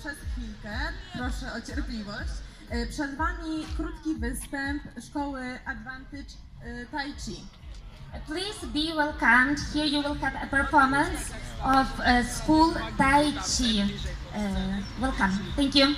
przez chwilkę. Proszę o cierpliwość. E, przed Wami krótki występ szkoły Advantage e, Tai Chi. Please be welcomed. Here you will have a performance of uh, school Tai Chi. Uh, welcome. Thank you.